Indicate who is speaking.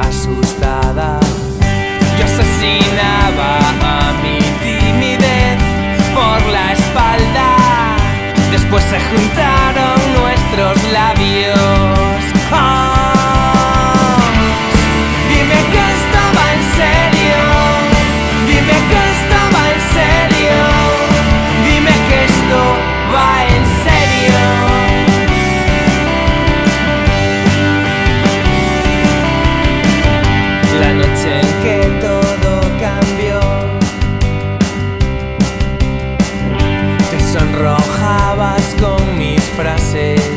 Speaker 1: asustada. Yo asesinaba mi timidez por la espalda. Después se juntaron nuestros labios. mojabas con mis frases.